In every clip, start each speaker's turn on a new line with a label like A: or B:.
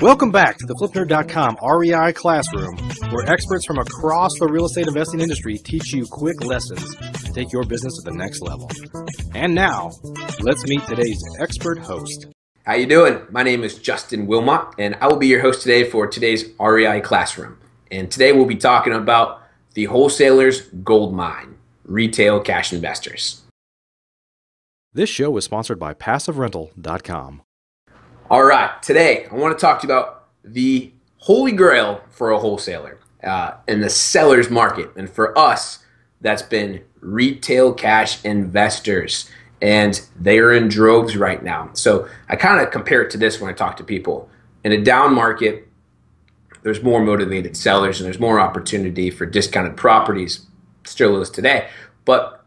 A: Welcome back to the FlipNerd.com REI classroom, where experts from across the real estate investing industry teach you quick lessons to take your business to the next level. And now, let's meet today's expert host.
B: How you doing? My name is Justin Wilmot, and I will be your host today for today's REI classroom. And today we'll be talking about the wholesaler's gold mine, retail cash investors.
A: This show is sponsored by PassiveRental.com.
B: All right, today I want to talk to you about the holy grail for a wholesaler uh, in the seller's market. And for us, that's been retail cash investors. And they are in droves right now. So I kind of compare it to this when I talk to people. In a down market, there's more motivated sellers and there's more opportunity for discounted properties. Still is today. But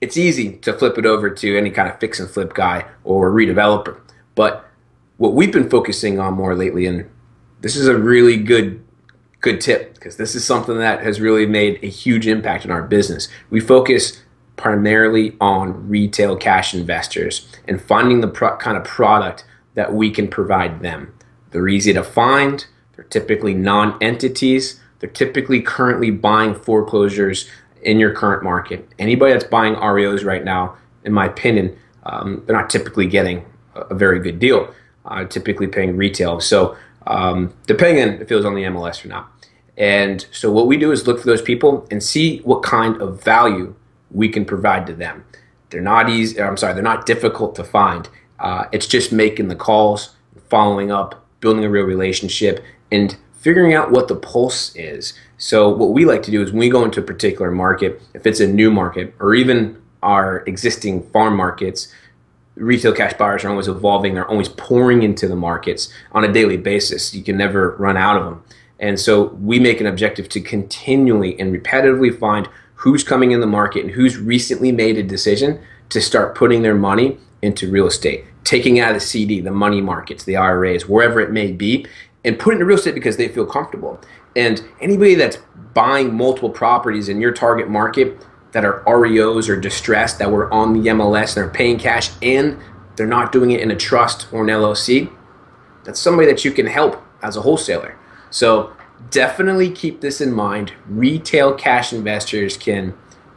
B: it's easy to flip it over to any kind of fix and flip guy or redeveloper. But what we've been focusing on more lately, and this is a really good good tip because this is something that has really made a huge impact in our business. We focus primarily on retail cash investors and finding the kind of product that we can provide them. They're easy to find. They're typically non-entities. They're typically currently buying foreclosures in your current market. Anybody that's buying REOs right now, in my opinion, um, they're not typically getting a very good deal. Uh, typically paying retail. So um, depending on if it was on the MLS or not. And so what we do is look for those people and see what kind of value we can provide to them. They're not easy. I'm sorry, they're not difficult to find. Uh, it's just making the calls, following up, building a real relationship, and figuring out what the pulse is. So what we like to do is when we go into a particular market, if it's a new market or even our existing farm markets, retail cash buyers are always evolving. They're always pouring into the markets on a daily basis. You can never run out of them. And so we make an objective to continually and repetitively find who's coming in the market and who's recently made a decision to start putting their money into real estate, taking out of the CD, the money markets, the IRAs, wherever it may be, and put it into real estate because they feel comfortable. And anybody that's buying multiple properties in your target market, that are REOs or distressed that were on the MLS and they're paying cash and they're not doing it in a trust or an LLC, that's somebody that you can help as a wholesaler. So definitely keep this in mind. Retail cash investors can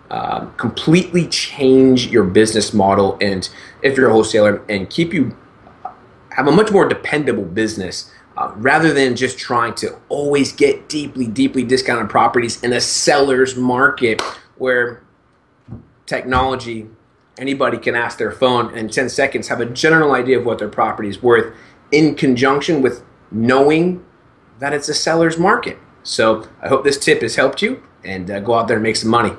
B: uh, completely change your business model and if you're a wholesaler and keep you have a much more dependable business uh, rather than just trying to always get deeply, deeply discounted properties in a seller's market where technology, anybody can ask their phone in 10 seconds, have a general idea of what their property is worth in conjunction with knowing that it's a seller's market. So I hope this tip has helped you and uh, go out there and make some money.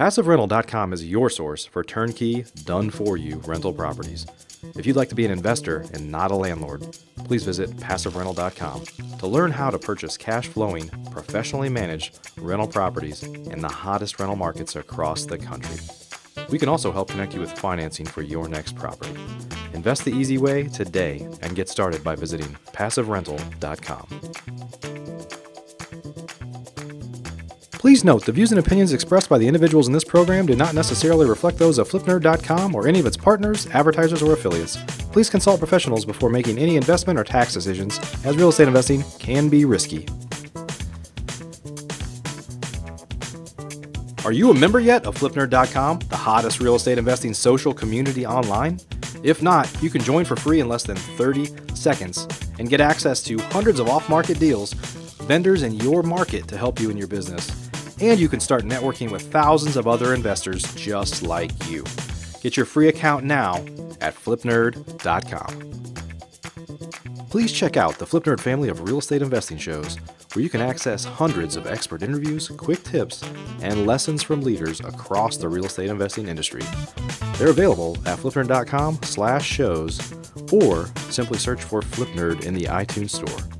A: PassiveRental.com is your source for turnkey, done for you rental properties. If you'd like to be an investor and not a landlord, please visit PassiveRental.com to learn how to purchase cash flowing, professionally managed rental properties in the hottest rental markets across the country. We can also help connect you with financing for your next property. Invest the easy way today and get started by visiting PassiveRental.com. Please note the views and opinions expressed by the individuals in this program do not necessarily reflect those of FlipNerd.com or any of its partners, advertisers, or affiliates. Please consult professionals before making any investment or tax decisions, as real estate investing can be risky. Are you a member yet of FlipNerd.com, the hottest real estate investing social community online? If not, you can join for free in less than 30 seconds and get access to hundreds of off market deals, vendors in your market to help you in your business and you can start networking with thousands of other investors just like you. Get your free account now at flipnerd.com. Please check out the Flipnerd family of real estate investing shows where you can access hundreds of expert interviews, quick tips, and lessons from leaders across the real estate investing industry. They're available at flipnerd.com slash shows or simply search for Flipnerd in the iTunes store.